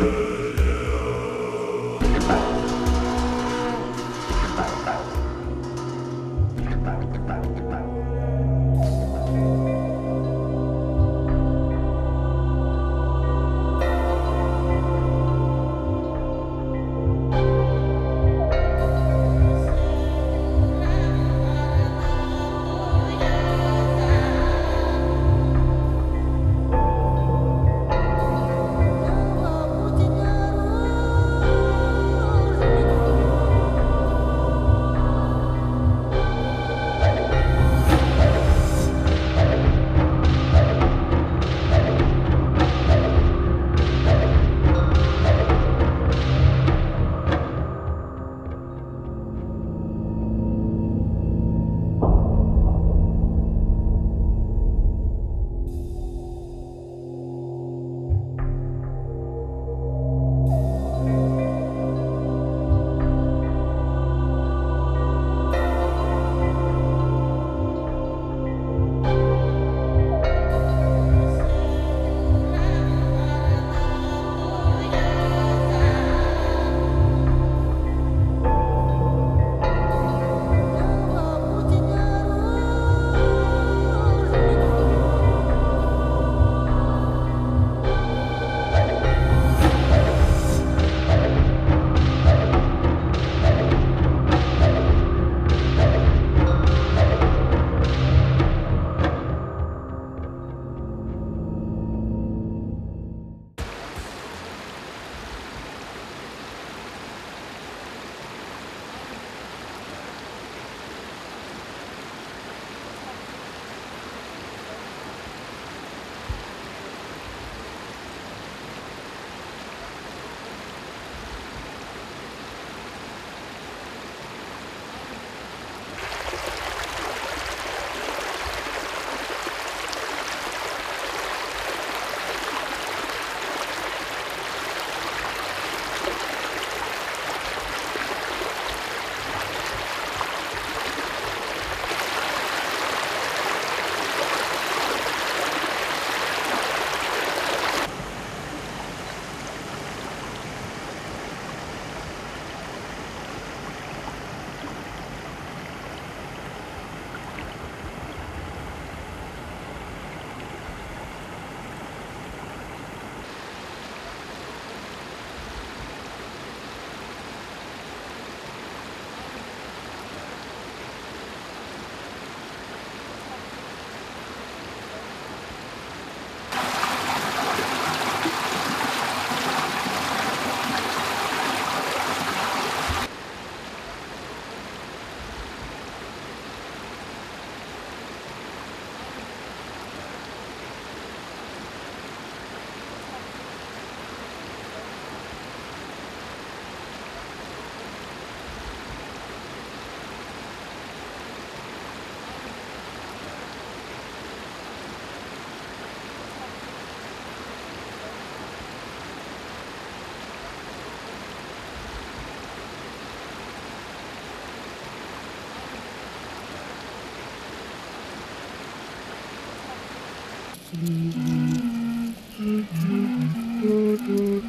you. Thank you.